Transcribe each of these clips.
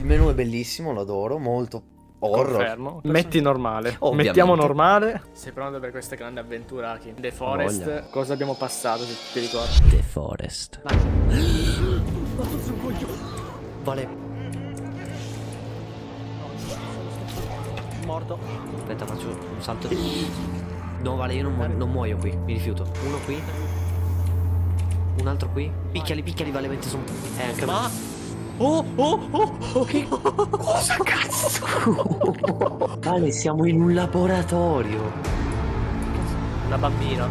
Il menu è bellissimo, lo adoro, molto horror. Confermo. Metti normale. Ovviamente. Mettiamo normale. Sei pronto per questa grande avventura, Aki? The Forest. voglia. Cosa abbiamo passato, se ti ricordi? The Forest. Vale. Morto. Aspetta, faccio un salto di... No, Vale, io non, mu- non muoio qui. Mi rifiuto. Uno qui. Un altro qui. Picchiali, picchiali, Vale, mentre sono... Eh, anche Ma... Oh, oh, oh, oh, che... Cosa cazzo? vale, siamo in un laboratorio. Una bambina.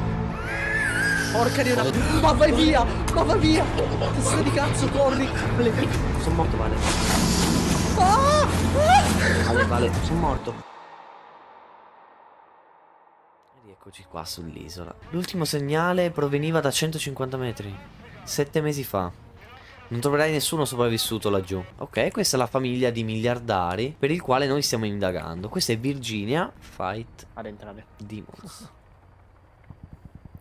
Porca di una... Ma vai via! Ma vai via! Testa di cazzo, corri! Sono morto, Vale. Ah! Vale, Vale, sono morto. E rieccoci qua sull'isola. L'ultimo segnale proveniva da 150 metri. Sette mesi fa. Non troverai nessuno sopravvissuto laggiù. Ok, questa è la famiglia di miliardari per il quale noi stiamo indagando. Questa è Virginia Fight Ad entrare. Demons.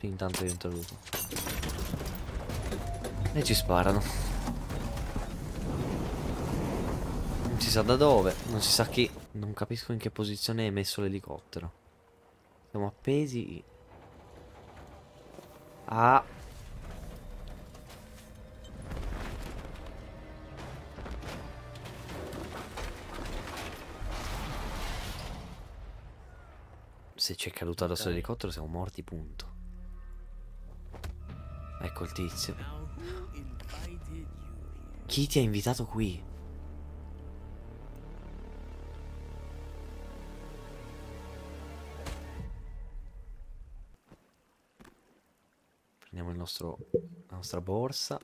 Intanto io introduco. E ci sparano. Non si sa da dove, non si sa chi. Non capisco in che posizione è messo l'elicottero. Siamo appesi. Ah. Se c'è caduto addosso l'elicottero siamo morti, punto. Ecco il tizio. Chi ti ha invitato qui? Prendiamo il nostro, la nostra borsa.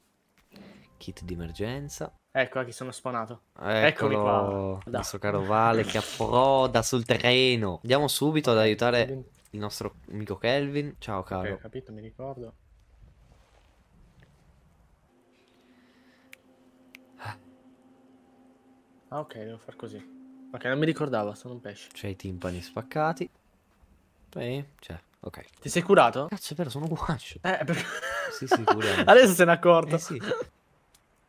Kit di emergenza. Ecco, Aki, sono spawnato. Eccolo, Eccomi qua. il Da. nostro caro Vale che approda sul terreno. Andiamo subito ad aiutare il nostro amico Kelvin. Ciao caro. Ok, capito, mi ricordo. Ah, ok, devo far così. Ok, non mi ricordavo, sono un pesce. C'è i timpani spaccati. Poi, cioè, ok. Ti sei curato? Cazzo, è vero, sono guascio. Eh, perché... Sì, sì. Adesso se n'è accorto. Eh sì.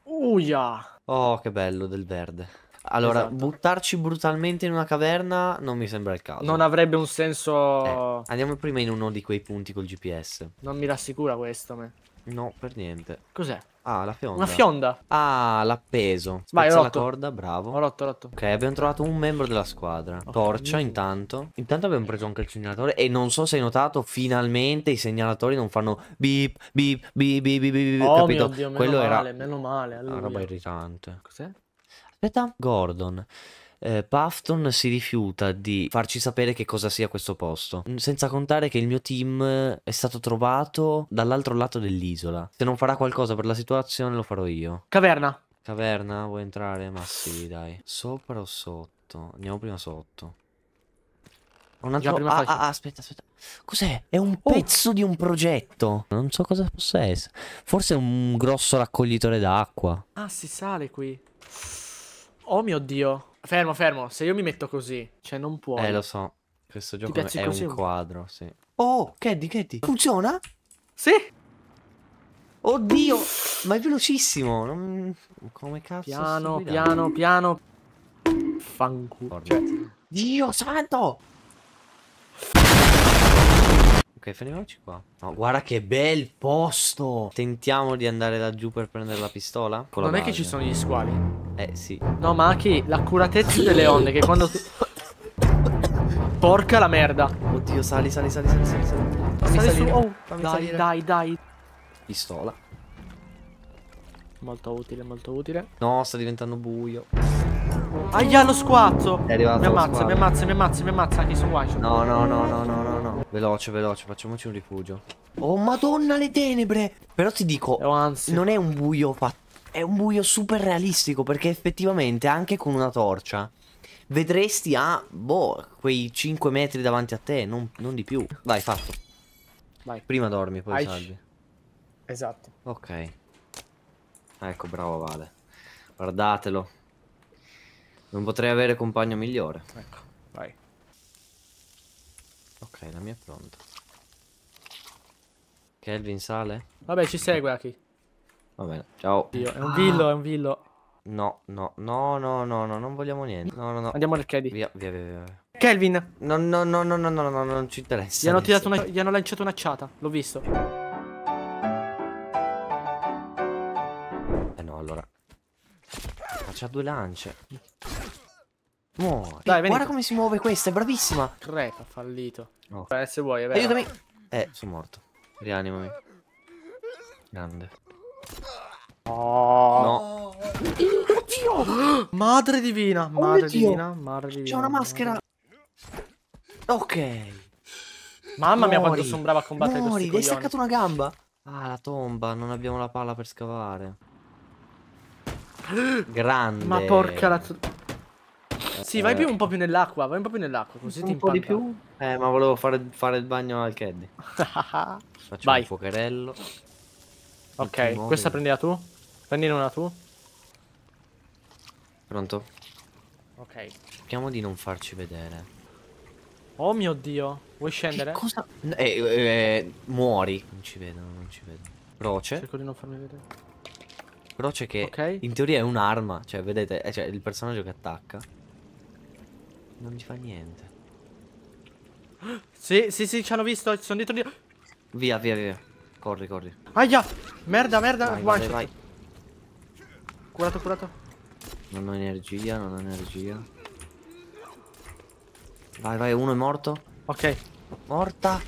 Uia! Oh, che bello del verde. Allora, Esatto. buttarci brutalmente in una caverna non mi sembra il caso. Non avrebbe un senso... Eh, andiamo prima in uno di quei punti col GPS. Non mi rassicura questo, me. No, per niente. Cos'è? Ah, la fionda. Una fionda! Ah, l'appeso. Vai, ho la corda, bravo. Ho rotto, ho rotto. Ok, abbiamo trovato un membro della squadra. Torcia, intanto. Intanto abbiamo preso anche il segnalatore. E non so se hai notato, finalmente i segnalatori non fanno beep, beep, beep, beep, beep, beep. Oh capito? mio Dio, meno Quello male, era meno male. una roba irritante. Cos'è? Aspetta, Gordon. Eh, Puffton si rifiuta di farci sapere che cosa sia questo posto. Mm, Senza contare che il mio team eh, è stato trovato dall'altro lato dell'isola. Se non farà qualcosa per la situazione, lo farò io. Caverna. Caverna, vuoi entrare? Ma sì, dai. Sopra o sotto? Andiamo prima sotto. Un altro... ah, facile. ah, aspetta, aspetta. Cos'è? È un Oh. pezzo di un progetto. Non so cosa possa essere. Forse è un grosso raccoglitore d'acqua. Ah, si sale qui. Oh mio Dio. Fermo, fermo. Se io mi metto così, cioè non può. Eh, lo so. Questo gioco è così un quadro, sì. Oh, Caddy, Caddy. Funziona? Sì. Oddio, ma è velocissimo. non- Come cazzo? Piano, piano, piano. Fanculo. Cioè, Dio santo! Ok, fermiamoci qua. No, guarda che bel posto! Tentiamo di andare laggiù per prendere la pistola? Con la non è che ci sono gli squali. Eh, sì. No, ma anche l'accuratezza delle onde che quando tu... Porca la merda. Oddio, sali, sali, sali, sali, sali. sali. Fammi Sali su. salire. Oh, Fammi dai, salire. dai, dai. Pistola. Molto utile, molto utile. No, sta diventando buio. Aia, lo squazzo. È arrivato Mi ammazza, mi ammazza, mi ammazza, mi ammazza. Anche shot. No, no, no, no, no, no, no. Veloce, veloce, facciamoci un rifugio. Oh, madonna le tenebre! Però ti dico, ansia. non è un buio fatto. È un buio super realistico perché effettivamente anche con una torcia vedresti a, boh, quei 5 metri davanti a te, non, non di più. Vai, fatto. Vai. Prima dormi, poi Ai. salvi. Esatto. Ok. Ecco, bravo Vale. Guardatelo. Non potrei avere compagno migliore. Ecco, vai. Ok, la mia è pronta. Kelvin sale? Vabbè, ci segue Aki. Va bene, ciao. Dio, è un villo, è un villo. no, no, no, no, no, no, non vogliamo niente. No, no, no. Andiamo nel caddy. Via, via, via, via. Kelvin, No, no, no, no, no, no, no, non ci interessa. gli hanno, tirato una, gli hanno lanciato un'acciata. L'ho visto. Eh no, allora. Ma c'ha due lance. Muori. Dai, Guarda come si muove questa, è bravissima. Crepa, fallito. Oh. Eh, se vuoi. Aiutami. Eh, sono morto. Rianimami. Grande. Oh. No. Madre divina, mio madre Dio. divina, madre divina. C'è una maschera. Ok. Mamma mia, quanto Muori. sono brava a combattere Muori, questi gli hai coglioni. staccato una gamba. Ah, la tomba, non abbiamo la palla per scavare. Grande. Ma porca la... Sì, vai più un po' più nell'acqua, vai un po' più nell'acqua, così ti un po' di più? Eh, ma volevo fare, fare il bagno al caddy. Facciamo Vai. un fuocherello. ok, questa prendila tu. Prendine una tu. Pronto? Ok. Cerchiamo di non farci vedere. Oh mio dio. Vuoi scendere? Che cosa? Eh, eh, muori. Non ci vedono, non ci vedono. Croce. Cerco di non farmi vedere. Croce che Ok. in teoria è un'arma. Cioè, vedete, eh, cioè, il personaggio che attacca. Non gli fa niente. Sì, sì, sì, ci hanno visto, sono dietro di... Via, via, via. Corri, corri. Aia! Merda, merda, Vai, vai, vai. Curato, curato. Non ho energia, non ho energia. Vai, vai, uno è morto. Ok. Morta.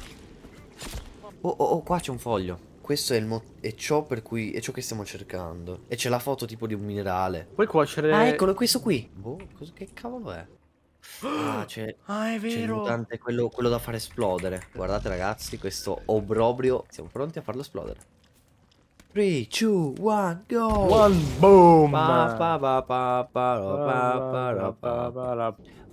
Oh, oh, oh, qua c'è un foglio. Questo è, il mo- è ciò per cui è ciò che stiamo cercando. E c'è la foto tipo di un minerale. Puoi cuocere... Ah, eccolo, questo qui. Boh, cosa- che cavolo è? Ah, c'è Ah, è vero. mutante, quello, quello da far esplodere. Guardate ragazzi, questo obrobrio. Siamo pronti a farlo esplodere. 3, 2, 1, go! One boom. Pa.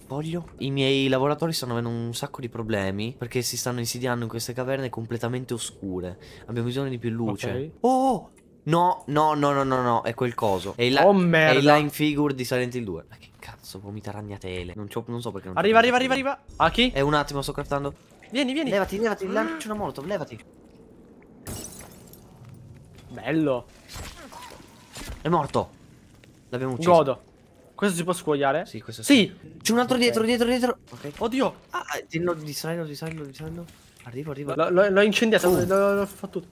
Voglio. I miei lavoratori stanno avendo un sacco di problemi perché si stanno insidiando in queste caverne completamente oscure. Abbiamo bisogno di più luce. Ok. Oh! No, no, no, no, no, no, è quel coso. È il, Oh, è il merda. line figure di Silent Hill 2. Ma che cazzo, vomita ragnatele. Non, non so perché non Arriva, arriva, arriva, arriva. A chi? Eh, un attimo, sto craftando. Vieni, vieni. Levati, levati, lancio una molotov, levati. Bello. È morto. L'abbiamo ucciso. Godo. Questo si può scuoiare? Sì, questo sì. Sì. C'è un altro dietro, dietro, dietro. Ok. Oddio. Ah, eh, no, distrailo, distrailo, distrailo. Arrivo, arrivo. L'ho- incendiato. Uh. L'ho l'ho fatto.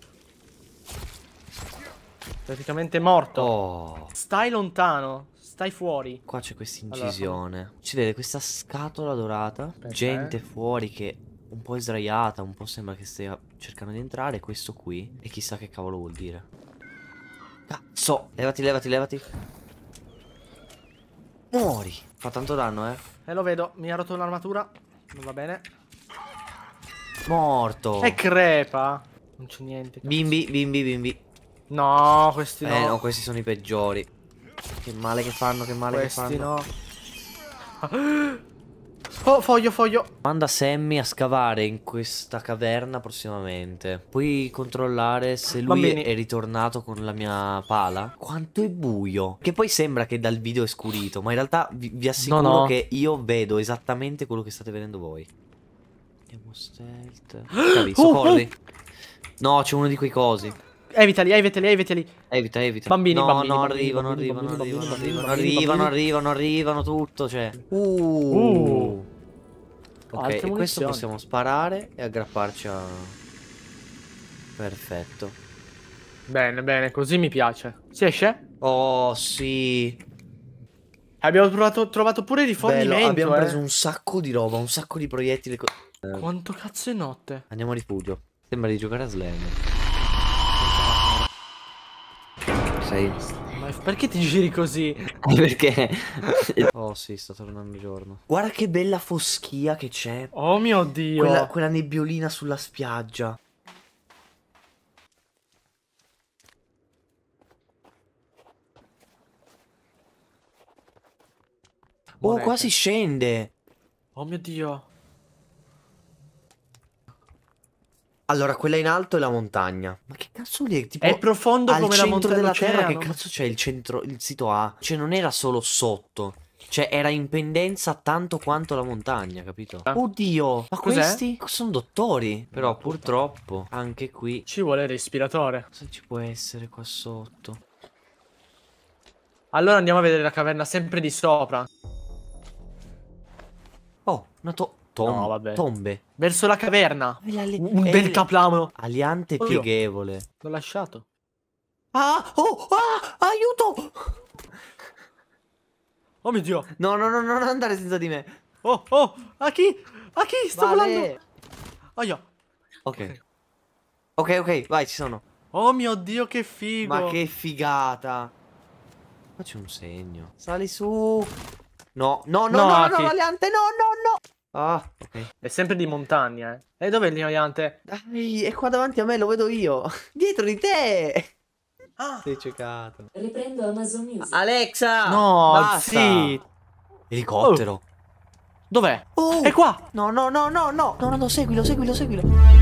Praticamente morto. Oh. Stai lontano. Stai fuori. Qua c'è questa incisione. Si vede questa scatola dorata. Aspetta, gente eh. fuori che un po' è sdraiata, un po' sembra che stia cercando di entrare. Questo qui. E chissà che cavolo vuol dire. Cazzo. Levati, levati, levati. Muori. Fa tanto danno, eh. E lo vedo. Mi ha rotto l'armatura. Non va bene. Morto. E crepa. Non c'è niente. cazzo. Bimbi, bimbi, bimbi. No, questi no. Eh no, questi sono i peggiori. Che male che fanno, che male questi che fanno. no. Oh, foglio, foglio. Manda Sammy a scavare in questa caverna prossimamente. Puoi controllare se lui Bambini. è ritornato con la mia pala? Quanto è buio. Che poi sembra che dal video è scurito, ma in realtà vi, vi assicuro No, no. che io vedo esattamente quello che state vedendo voi. Andiamo stealth. Capisco, Oh, corri. No, c'è uno di quei cosi. Evitali, evitali, evitali. Evita, evita. Bambini, no, bambini, no, arrivano, arrivano, arrivano, arrivano, arrivano, arrivano, arrivano, tutto, cioè. Uh. Uh. Ok, Altre e questo possiamo sparare e aggrapparci a... Perfetto. Bene, bene, così mi piace. Si esce? Oh, sì. Abbiamo trovato, trovato pure Bello, rifornimento. abbiamo eh. preso un sacco di roba, un sacco di proiettili. Quanto cazzo è notte? Andiamo a rifugio. Sembra di giocare a Slam. Sei... Ma perché ti giri così? Perché? oh sì, sta tornando giorno. Guarda che bella foschia che c'è. Oh mio dio. Quella, quella nebbiolina sulla spiaggia. Oh, qua si scende. Oh mio dio. Allora, quella in alto è la montagna. Ma che cazzo lì? Tipo, È profondo come la centro montagna della terra, che cazzo c'è il centro, il sito A? Cioè, non era solo sotto. Cioè, era in pendenza tanto quanto la montagna, capito? Ah. Oddio, ma Cos'è? questi sono dottori. Però, purtroppo, anche qui Ci vuole il respiratore. Cosa ci può essere qua sotto? Allora andiamo a vedere la caverna sempre di sopra. Oh, una to tom No, vabbè. tombe. Verso la caverna. Un bel caplano. Aliante Oddio. pieghevole. L'ho lasciato. Ah, oh, ah, aiuto! Oh mio dio. No, no, no, no, non andare senza di me. Oh, oh, a chi? A chi? Sto Vale. volando. Aia. Ok. Ok, ok, vai, ci sono. Oh mio dio, che figo. Ma che figata. Qua c'è un segno. Sali su. No, no, no, No, no, no, Aki. no, Aliante, no, no, no. Ah, ok. È sempre di montagna, eh. E dov'è il gigante? Dai, è qua davanti a me, lo vedo io. Dietro di te. Ah. Sei ciecato. Riprendo Amazon Music. Alexa! No, basta. sì. Elicottero. Dov'è? Oh. È qua. No, no, no, no, no. No, no, no, seguilo, seguilo, seguilo.